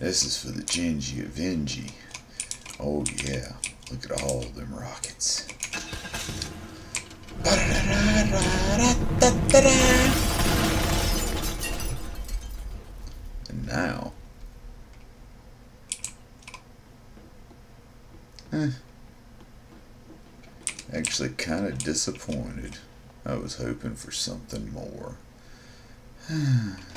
This is for the Gingy Avengi. Oh yeah, look at all of them rockets. And now, eh, actually kind of disappointed. I was hoping for something more.